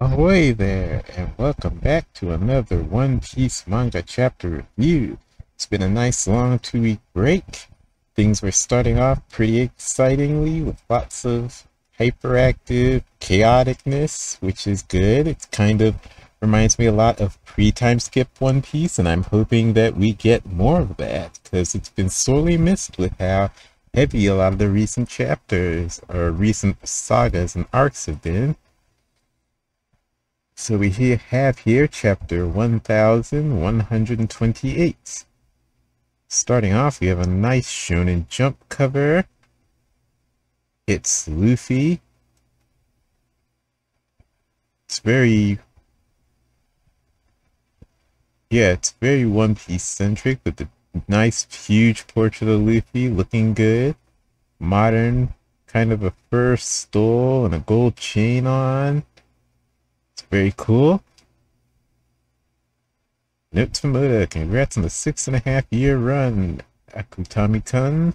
Ahoy there, and welcome back to another One Piece manga chapter review. It's been a nice long two week break. Things were starting off pretty excitingly with lots of hyperactive chaoticness, which is good. It kind of reminds me a lot of pre time skip One Piece, and I'm hoping that we get more of that because it's been sorely missed with how heavy a lot of the recent chapters or recent sagas and arcs have been. So we here have here chapter 1128. Starting off, we have a nice Shonen Jump cover. It's Luffy. It's very... Yeah, it's very One Piece centric with the nice huge portrait of Luffy looking good. Modern, kind of a fur stole and a gold chain on. Very cool. Note to Moda, congrats on the six and a half year run, Akutami-kun.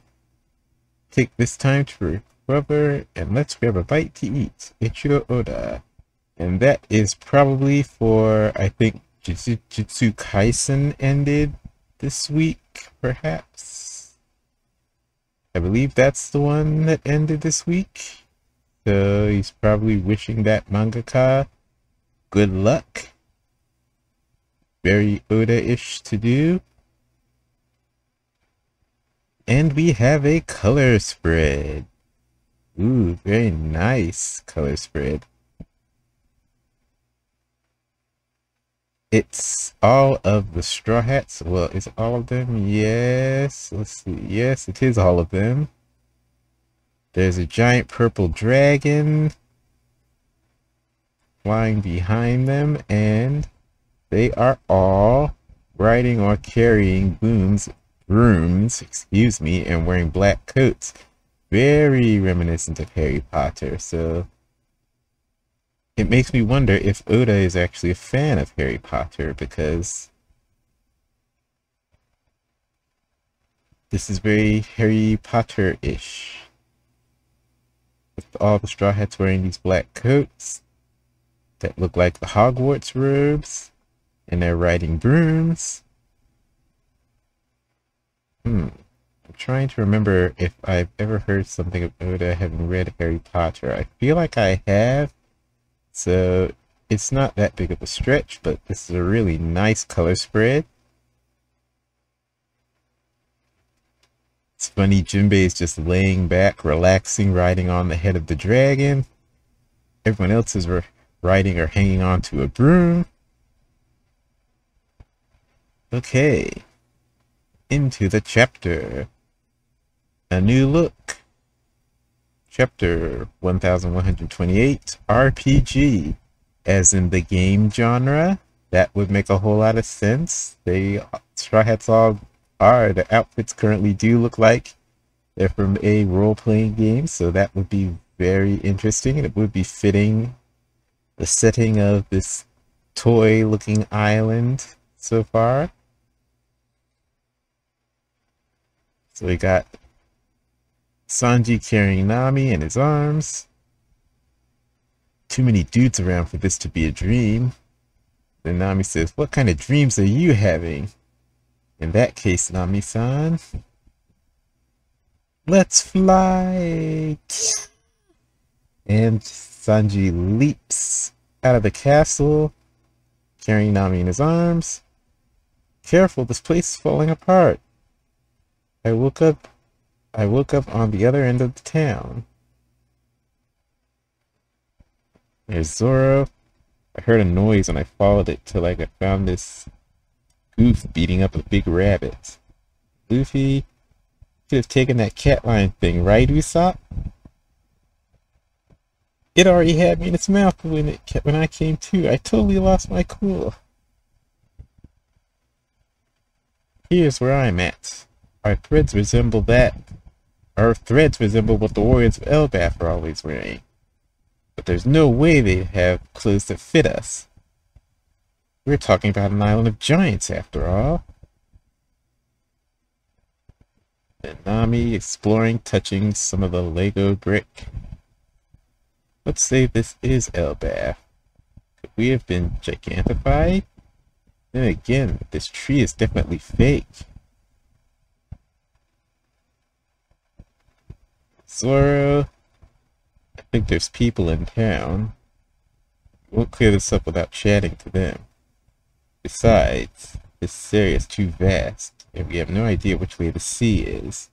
Take this time to recover and let's grab a bite to eat. Eiichiro Oda. And that is probably for, I think, Jujutsu Kaisen ended this week, perhaps. I believe that's the one that ended this week. So he's probably wishing that mangaka good luck. Very Oda-ish to do. And we have a color spread. Ooh, very nice color spread. It's all of the Straw Hats. Well, is all of them? Yes. Let's see. Yes, it is all of them. There's a giant purple dragon flying behind them, and they are all riding or carrying booms, brooms, excuse me, and wearing black coats. Very reminiscent of Harry Potter, so it makes me wonder if Oda is actually a fan of Harry Potter because this is very Harry Potter-ish. With all the Straw Hats wearing these black coats, that look like the Hogwarts robes, and they're riding brooms. Hmm. I'm trying to remember if I've ever heard something of Oda having read Harry Potter. I feel like I have, so it's not that big of a stretch, but this is a really nice color spread. It's funny, Jinbei is just laying back, relaxing, riding on the head of the dragon. Everyone else is riding or hanging onto a broom. Okay. Into the chapter. A new look. Chapter 1128 RPG. As in the game genre. That would make a whole lot of sense. They Straw Hats all are. The outfits currently do look like they're from a role-playing game, so that would be very interesting. And it would be fitting the setting of this toy looking island so far. So we got Sanji carrying Nami in his arms. Too many dudes around for this to be a dream. Then Nami says, What kind of dreams are you having? In that case, Nami-san, let's fly! And Sanji leaps out of the castle, carrying Nami in his arms. Careful, this place is falling apart. I woke up I woke up on the other end of the town. There's Zoro. I heard a noise and I followed it till like I found this goof beating up a big rabbit. Luffy could have taken that cat line thing, right, Usopp? It already had me in its mouth when it when I came to. I totally lost my cool. Here's where I'm at. Our threads resemble that. Our threads resemble what the warriors of Elbaf are always wearing. But there's no way they have clothes that fit us. We're talking about an island of giants, after all. Nami exploring, touching some of the Lego brick. Let's say this is Elbaf. we have been gigantified? Then again, this tree is definitely fake. Zoro, I think there's people in town. We'll clear this up without chatting to them. Besides, this area is too vast, and we have no idea which way the sea is.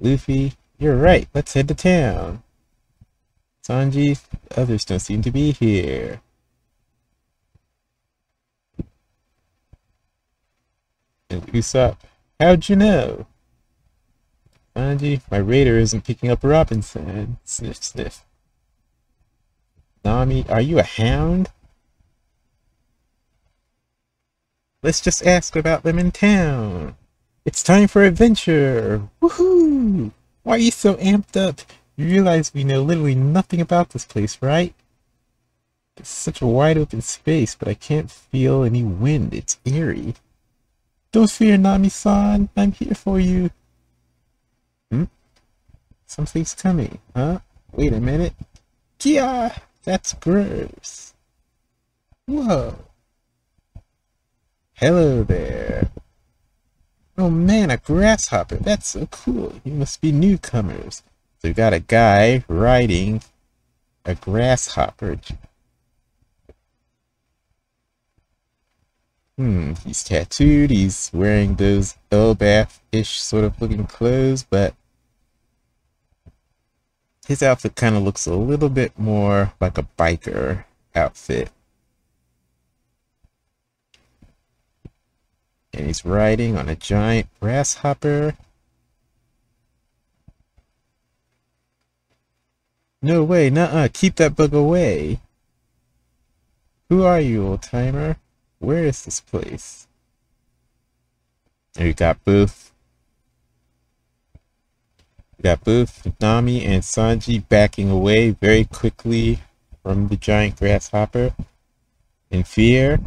Luffy, you're right, let's head to town. Sanji, others don't seem to be here. And Usopp, how'd you know? Sanji, my radar isn't picking up Robinson. Sniff, sniff. Nami, are you a hound? Let's just ask about them in town. It's time for adventure! Woohoo! Why are you so amped up? You realize we know literally nothing about this place, right? It's such a wide open space, but I can't feel any wind. It's eerie. Don't fear, Nami-san. I'm here for you. Hmm? Something's coming, huh? Wait a minute. Kia! That's gross. Whoa. Hello there. Oh man, a grasshopper. That's so cool. You must be newcomers. So we got a guy riding a grasshopper. Hmm, he's tattooed. He's wearing those Elbaf-ish sort of looking clothes, but his outfit kind of looks a little bit more like a biker outfit. And he's riding on a giant grasshopper. No way, nuh-uh, keep that bug away. Who are you, old timer? Where is this place? We got both. We got both Nami and Sanji backing away very quickly from the giant grasshopper in fear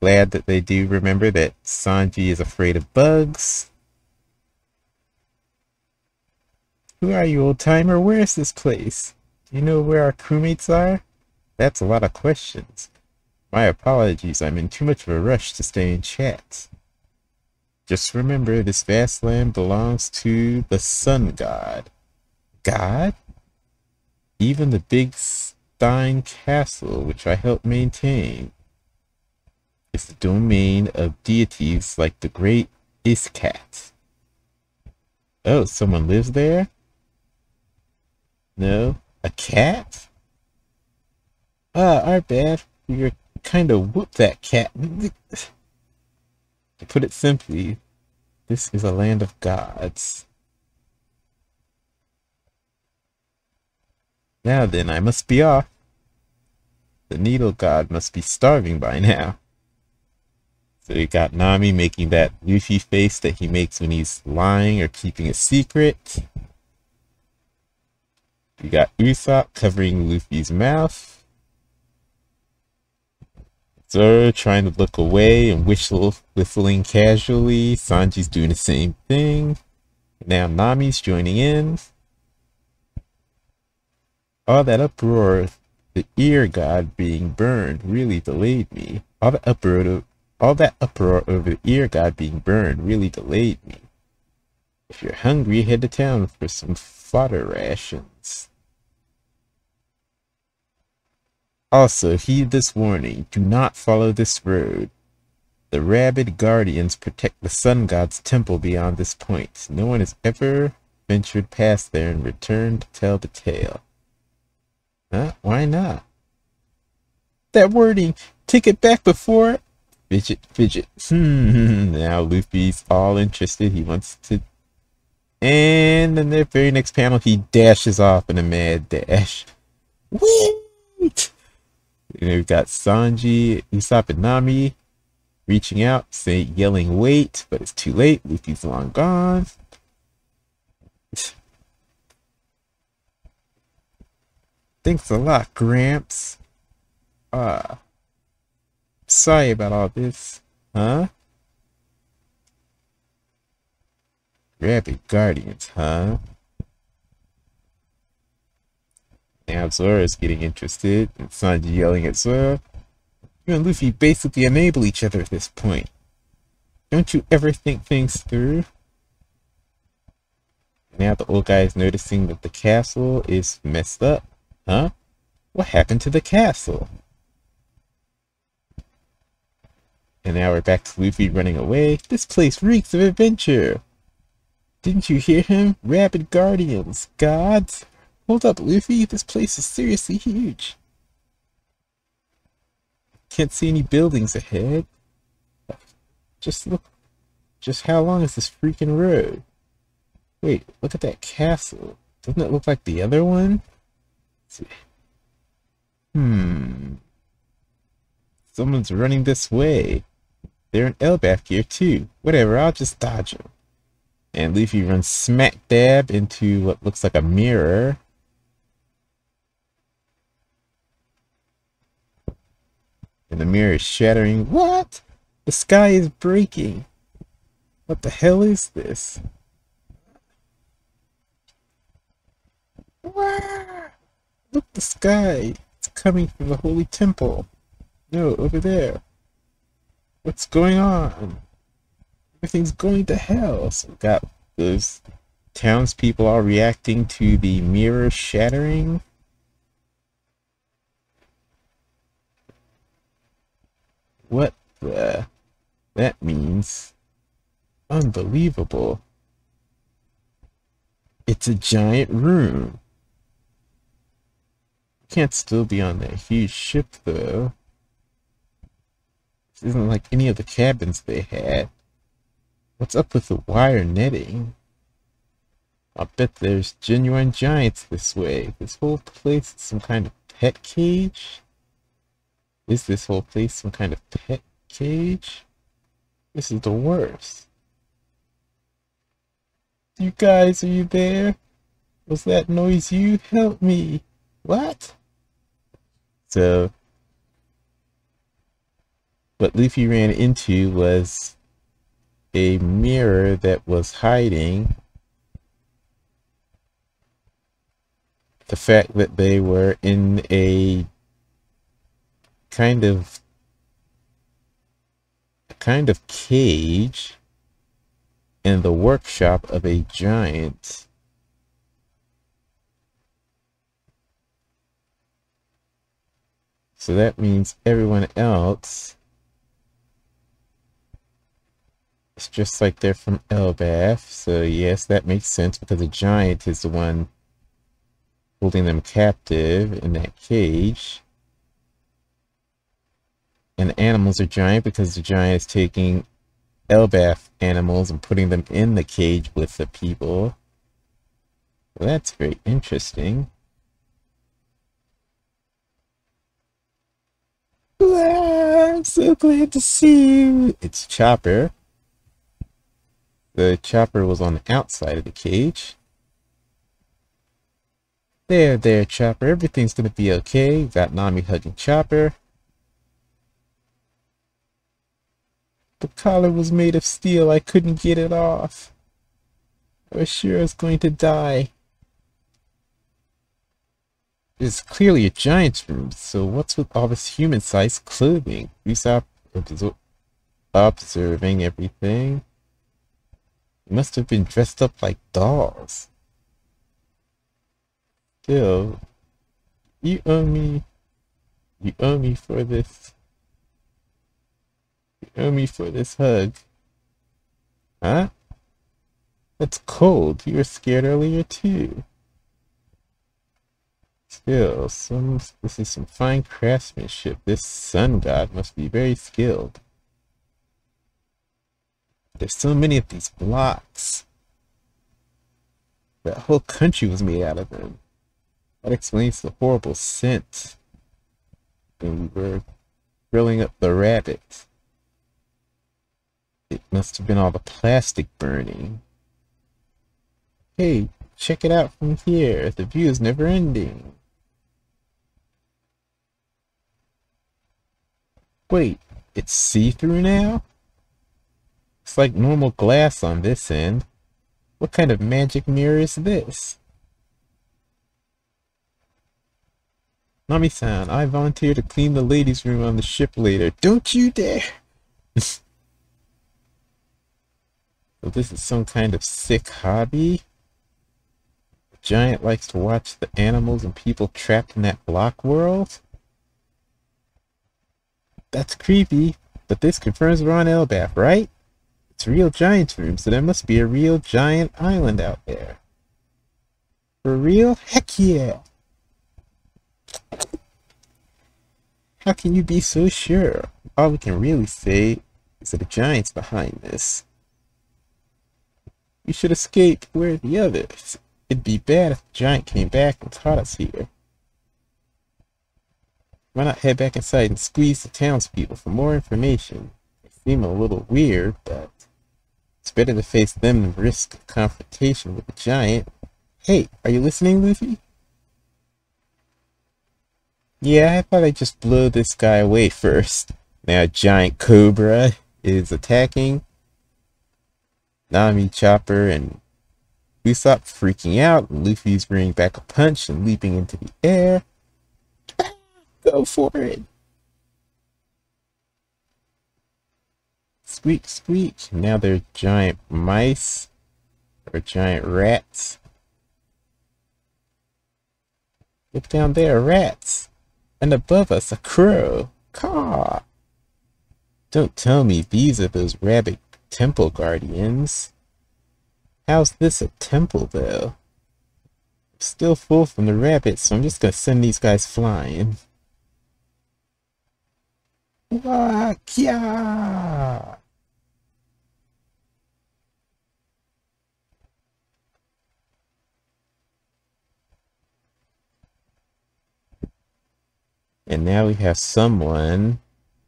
glad that they do remember that Sanji is afraid of bugs. Who are you, old timer? Where is this place? Do you know where our crewmates are? That's a lot of questions. My apologies, I'm in too much of a rush to stay in chat. Just remember, this vast land belongs to the Sun God. God? Even the Big Stein Castle, which I help maintain, is the domain of deities like the great Iskat. Oh, someone lives there? No? A cat? Ah, our bad. You're kind of whoop that cat. to put it simply, this is a land of gods. Now then, I must be off. The needle god must be starving by now. So you got Nami making that Luffy face that he makes when he's lying or keeping a secret. You got Usopp covering Luffy's mouth. Zoro trying to look away and whistle, whistling casually. Sanji's doing the same thing. Now Nami's joining in. All that uproar, the ear god being burned, really delayed me. All the uproar all that uproar over the ear god being burned really delayed me. If you're hungry, head to town for some fodder rations. Also, heed this warning. Do not follow this road. The rabid guardians protect the sun god's temple beyond this point. No one has ever ventured past there and returned to tell the tale. Huh? Why not? That wording, take it back before Fidget, fidget. Hmm. Now Luffy's all interested. He wants to. And then the very next panel, he dashes off in a mad dash. Wait! And we've got Sanji, Usopp, and Nami reaching out, saying, yelling, wait, but it's too late. Luffy's long gone. Thanks a lot, Gramps. Ah. Sorry about all this. Huh? Rabid Guardians, huh? Now Zoro's getting interested, and Sanji yelling at Zora. You and Luffy basically enable each other at this point. Don't you ever think things through? Now the old guy is noticing that the castle is messed up. Huh? What happened to the castle? And now we're back to Luffy running away. This place reeks of adventure. Didn't you hear him? Rabid guardians, gods. Hold up, Luffy. This place is seriously huge. Can't see any buildings ahead. Just look. Just how long is this freaking road? Wait, look at that castle. Doesn't it look like the other one? Hmm. Someone's running this way. They're in Elbaf gear too. Whatever, I'll just dodge them. And Luffy runs smack dab into what looks like a mirror. And the mirror is shattering. What? The sky is breaking. What the hell is this? Look, the sky. It's coming from the holy temple. No, over there. What's going on? Everything's going to hell. So we got those townspeople all reacting to the mirror shattering. What the? That means unbelievable. It's a giant room. Can't still be on that huge ship though. This isn't like any of the cabins they had. What's up with the wire netting? I'll bet there's genuine giants this way. This whole place is some kind of pet cage? Is this whole place some kind of pet cage? This is the worst. You guys, are you there? Was that noise you? Help me. What? So, what Luffy ran into was a mirror that was hiding the fact that they were in a kind of kind of cage in the workshop of a giant. So that means everyone else is just like they're from Elbaf. So yes, that makes sense because the giant is the one holding them captive in that cage. And the animals are giant because the giant is taking Elbaf animals and putting them in the cage with the people. Well, that's very interesting. I'm so glad to see you. It's Chopper. The chopper was on the outside of the cage. There, there, Chopper. Everything's gonna be okay. Got Nami hugging Chopper. The collar was made of steel. I couldn't get it off. I was sure I was going to die. It's clearly a giant's room, so what's with all this human-sized clothing? We saw observing everything. Must have been dressed up like dolls. Still, you owe me. You owe me for this. You owe me for this hug. Huh? That's cold. You were scared earlier too. Still, some this is some fine craftsmanship. This sun god must be very skilled. There's so many of these blocks. That whole country was made out of them. That explains the horrible scent we were grilling up the rabbit. It must have been all the plastic burning. Hey, check it out from here. The view is never ending. Wait, it's see-through now? It's like normal glass on this end. What kind of magic mirror is this? Nami-san, I volunteer to clean the ladies' room on the ship later. Don't you dare! so this is some kind of sick hobby? The giant likes to watch the animals and people trapped in that block world? That's creepy, but this confirms we're on Elbaf, right? It's real giant's room, so there must be a real giant island out there. For real? Heck yeah! How can you be so sure? All we can really say is that a giant's behind this. We should escape. Where the others? It'd be bad if the giant came back and caught us here. Why not head back inside and squeeze the townspeople for more information? They seem a little weird, but it's better to face them than risk a confrontation with the giant. Hey, are you listening, Luffy? Yeah, I thought I'd just blow this guy away first. Now a giant cobra is attacking. Nami, Chopper, and Usopp freaking out. Luffy's bringing back a punch and leaping into the air. Ah, go for it. Squeak, squeak. Now they're giant mice or giant rats. Look down there, rats and above us a crow. Caw! Don't tell me these are those rabbit temple guardians. How's this a temple, though? I'm still full from the rabbits, so I'm just gonna send these guys flying. Wah, And now we have someone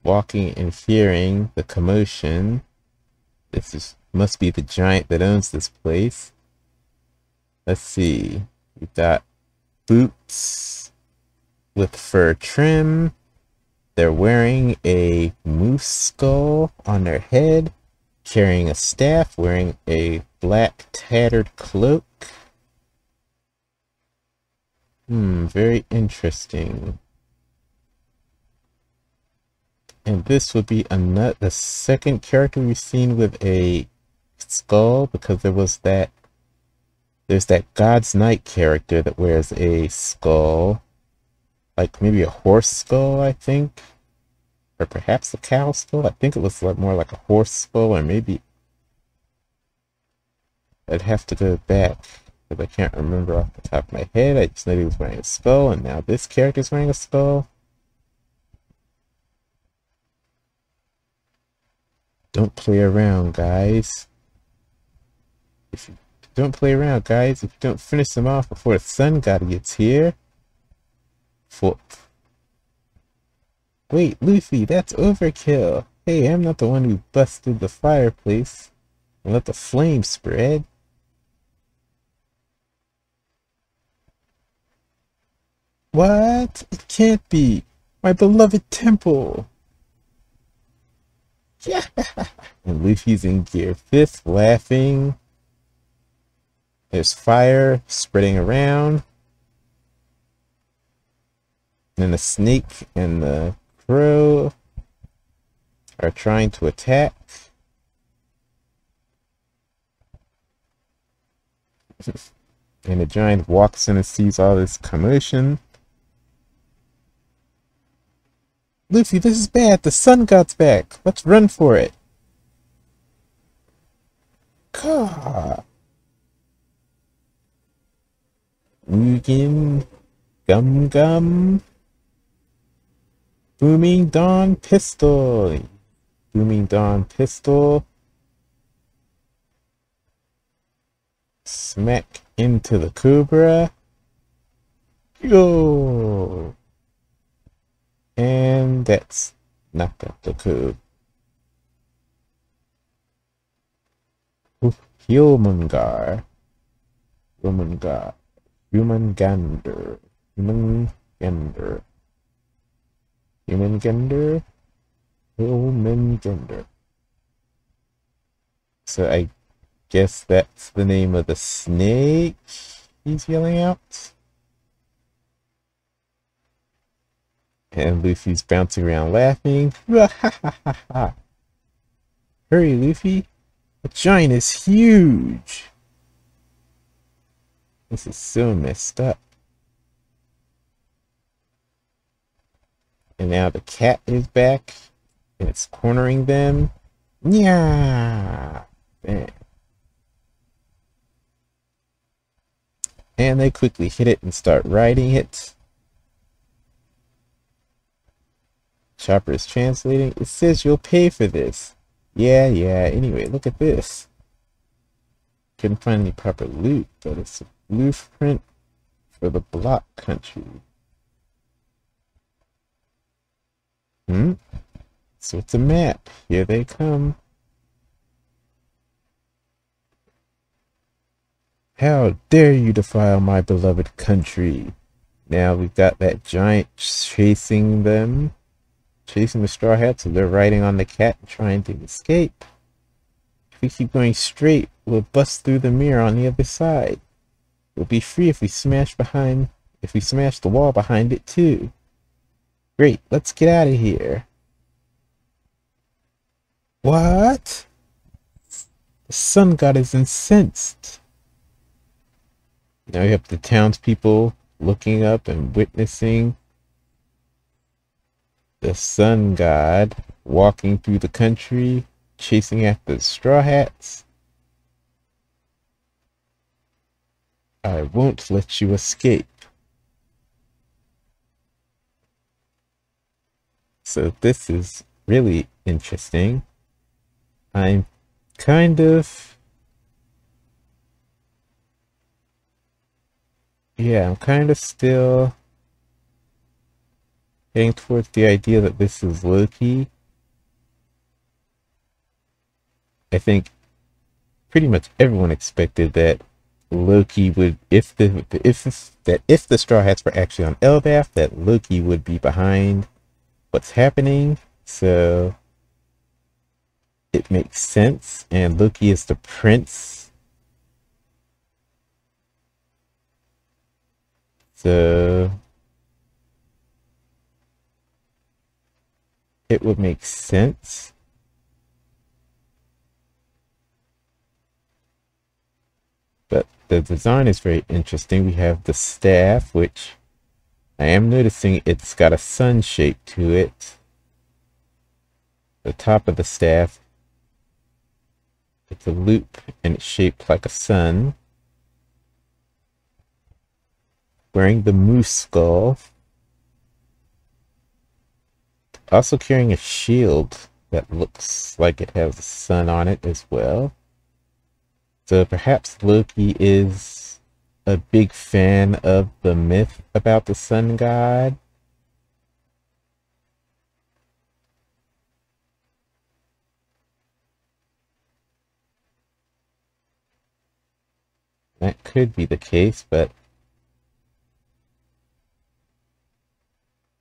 walking and fearing the commotion. This is must be the giant that owns this place. Let's see. We've got boots with fur trim. They're wearing a moose skull on their head, carrying a staff, wearing a black tattered cloak. Hmm, very interesting. And this would be another, the second character we've seen with a skull because there was that, there's that God's Knight character that wears a skull, like maybe a horse skull, I think, or perhaps a cow skull. I think it was like more like a horse skull, or maybe I'd have to go back because I can't remember off the top of my head. I just know he was wearing a skull, and now this character's wearing a skull. Don't play around, guys. If you don't play around, guys, if you don't finish them off before the sun god gets here. For Wait, Luffy, that's overkill. Hey, I'm not the one who busted the fireplace and let the flames spread. What? It can't be. My beloved temple. And Luffy's in gear fifth, laughing. There's fire spreading around. And the snake and the crow are trying to attack. and the giant walks in and sees all this commotion. Luffy, this is bad. The sun god's back. Let's run for it. Ka. Mugen. Gum Gum. Booming Dawn Pistol. Booming Dawn Pistol. Smack into the Cobra. Go. And that's not the code. Humangar. Humangar. Human gander. Human gander. Human gender. Human gender. So I guess that's the name of the snake he's yelling out. And Luffy's bouncing around laughing. Hurry, Luffy. The giant is huge. This is so messed up. And now the cat is back. And it's cornering them. Yeah. And they quickly hit it and start riding it. Chopper is translating. It says you'll pay for this. Yeah, yeah. Anyway, look at this. Couldn't find any proper loot, but it's a blueprint for the block country. Hmm? So it's a map. Here they come. How dare you defile my beloved country? Now we've got that giant chasing them, chasing the Straw Hats, so they're riding on the cat trying to escape. If we keep going straight, we'll bust through the mirror on the other side. We'll be free if we smash behind, if we smash the wall behind it too. Great, let's get out of here. What? The sun god is incensed. Now you have the townspeople looking up and witnessing the sun god walking through the country, chasing after straw hats. I won't let you escape. So this is really interesting. I'm kind of yeah, I'm kind of still getting towards the idea that this is Loki. I think pretty much everyone expected that Loki would, if the if that if the Straw Hats were actually on Elbaf, that Loki would be behind what's happening. So it makes sense, and Loki is the prince So it would make sense. But the design is very interesting. We have the staff, which I am noticing it's got a sun shape to it. The top of the staff, it's a loop and it's shaped like a sun. wearing the moose skull. Also carrying a shield that looks like it has a sun on it as well. So perhaps Loki is a big fan of the myth about the sun god. That could be the case, but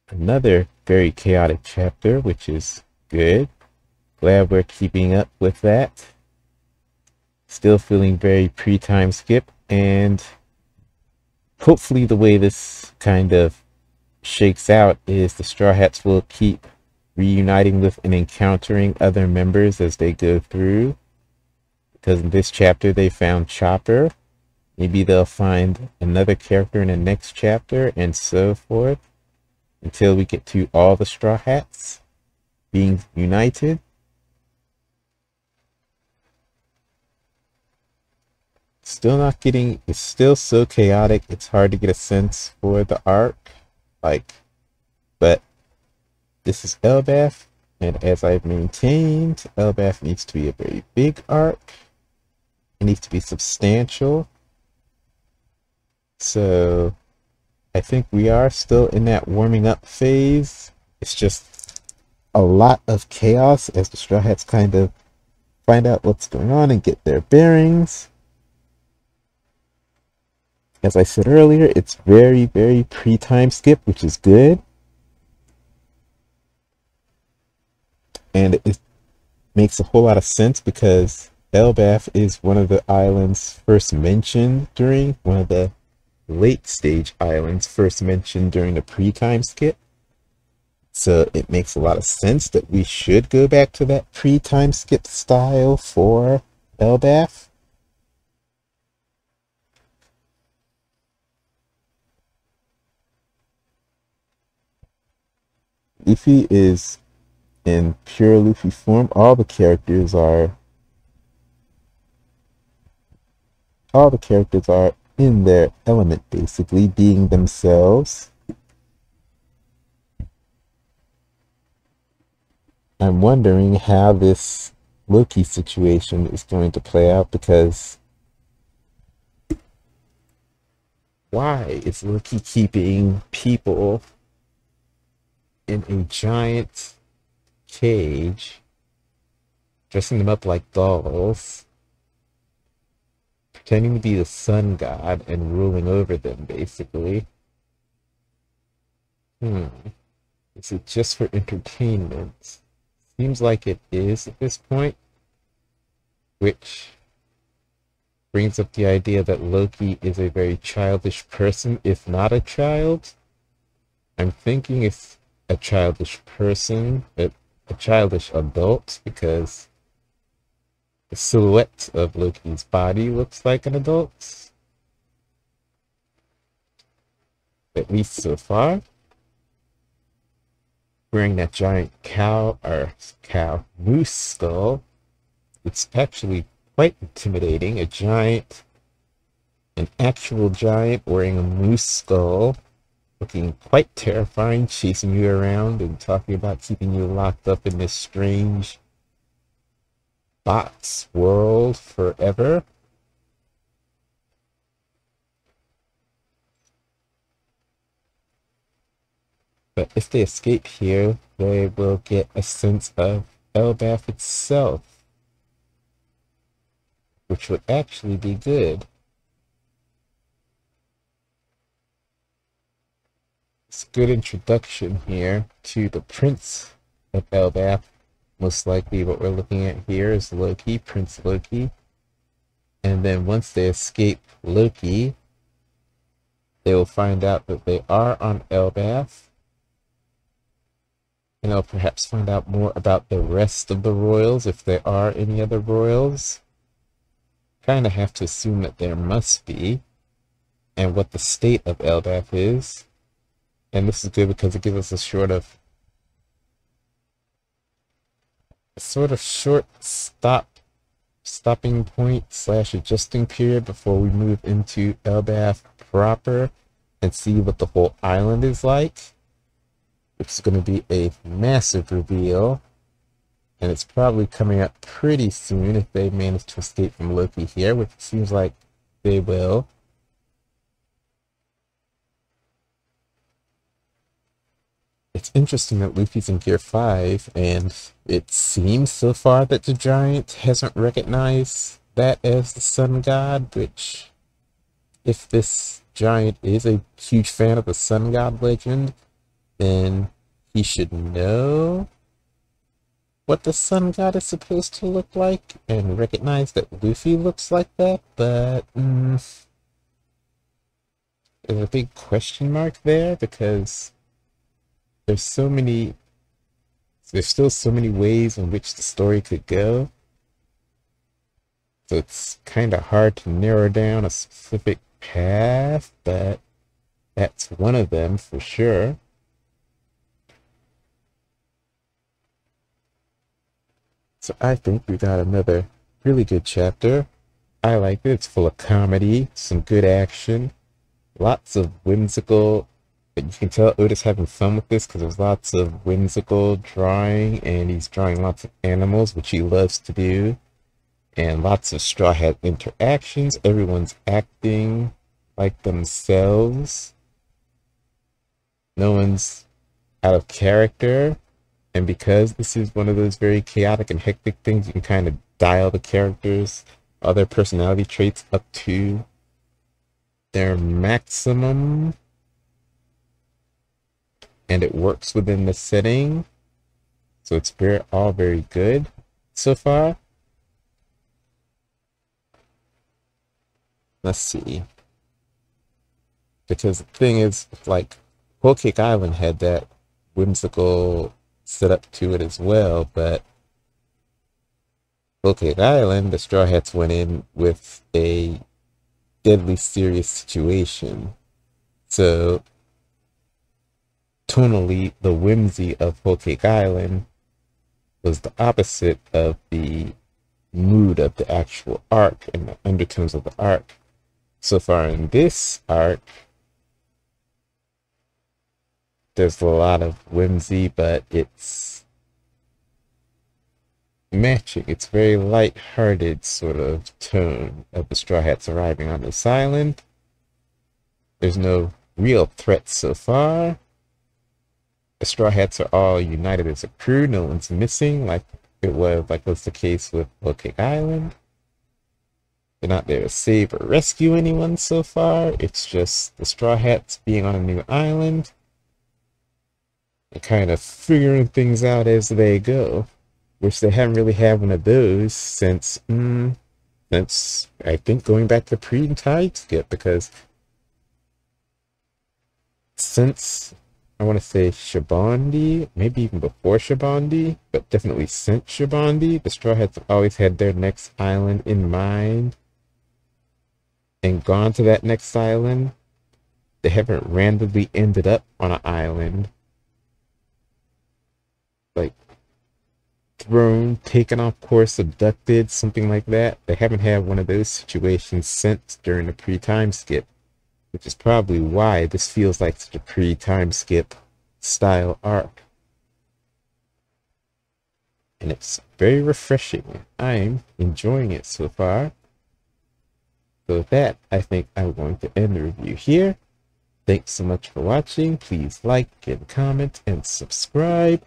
another very chaotic chapter, which is good. Glad we're keeping up with that. Still feeling very pre-time skip, and hopefully the way this kind of shakes out is the Straw Hats will keep reuniting with and encountering other members as they go through. Because in this chapter they found Chopper. Maybe they'll find another character in the next chapter and so forth until we get to all the Straw Hats being united. Still not getting, it's still so chaotic, it's hard to get a sense for the arc. Like, but this is Elbaf, and as I've maintained, Elbaf needs to be a very big arc. It needs to be substantial. So I think we are still in that warming up phase. It's just a lot of chaos as the Straw Hats kind of find out what's going on and get their bearings. As I said earlier, it's very, very pre-time skip, which is good. And it makes a whole lot of sense because Elbaf is one of the islands first mentioned during one of the late stage islands first mentioned during the pre-time skip. So it makes a lot of sense that we should go back to that pre-time skip style for Elbaf. Luffy is in pure Luffy form. All the characters are all the characters are in their element basically, being themselves. I'm wondering how this Loki situation is going to play out because why is Loki keeping people in a giant cage, dressing them up like dolls, pretending to be the sun god and ruling over them, basically? Hmm. Is it just for entertainment? Seems like it is at this point, which brings up the idea that Loki is a very childish person, if not a child. I'm thinking if a childish person, a, a childish adult, because the silhouette of Loki's body looks like an adult's. At least so far wearing that giant cow or cow moose skull. It's actually quite intimidating. A giant, an actual giant wearing a moose skull, looking quite terrifying, chasing you around and talking about keeping you locked up in this strange box world forever. But if they escape here, they will get a sense of Elbaf itself, which would actually be good. It's a good introduction here to the Prince of Elbaf. Most likely what we're looking at here is Loki, Prince Loki. And then once they escape Loki, they will find out that they are on Elbaf and they'll perhaps find out more about the rest of the royals, if there are any other royals. Kind of have to assume that there must be, and what the state of Elbaf is. And this is good because it gives us a sort of sort of short stop stopping point slash adjusting period before we move into Elbaf proper and see what the whole island is like. It's going to be a massive reveal. And it's probably coming up pretty soon if they manage to escape from Loki here, which seems like they will. It's interesting that Luffy's in Gear 5, and it seems so far that the Giant hasn't recognized that as the Sun God, which, if this Giant is a huge fan of the Sun God legend, then he should know what the sun god is supposed to look like and recognize that Luffy looks like that, but mm, there's a big question mark there because there's so many there's still so many ways in which the story could go. So it's kind of hard to narrow down a specific path, but that's one of them for sure. So I think we got another really good chapter. I like it. It's full of comedy, some good action, lots of whimsical. You can tell Oda's having fun with this because there's lots of whimsical drawing, and he's drawing lots of animals, which he loves to do, and lots of Straw Hat interactions. Everyone's acting like themselves. No one's out of character. And because this is one of those very chaotic and hectic things, you can kind of dial the characters, other personality traits up to their maximum. And it works within the setting. So it's very all very good so far. Let's see. Because the thing is, like, Whole Cake Island had that whimsical setup to it as well, but Whole Cake Island, the Straw Hats went in with a deadly serious situation. So, tonally, the whimsy of Whole Cake Island was the opposite of the mood of the actual arc and the undertones of the arc. So far in this arc, there's a lot of whimsy, but it's matching. It's very light-hearted sort of tone of the Straw Hats arriving on this island. There's no real threat so far. The Straw Hats are all united as a crew. No one's missing, like it was like was the case with Cake Island. They're not there to save or rescue anyone so far. It's just the Straw Hats being on a new island and kind of figuring things out as they go which they haven't really had one of those since, mm, since I think going back to pre-time skip because since I want to say Shabondy, maybe even before Shabondy, but definitely since Shabondy, the Straw Hats always had their next island in mind and gone to that next island. They haven't randomly ended up on an island. Like, thrown, taken off course, abducted, something like that. They haven't had one of those situations since during the pre-time skip, which is probably why this feels like such a pre-time skip style arc. And it's very refreshing. I'm enjoying it so far. So with that, I think I'm going to end the review here. Thanks so much for watching. Please like and comment and subscribe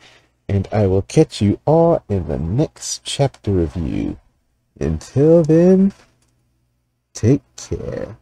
and I will catch you all in the next chapter review. Until then, take care.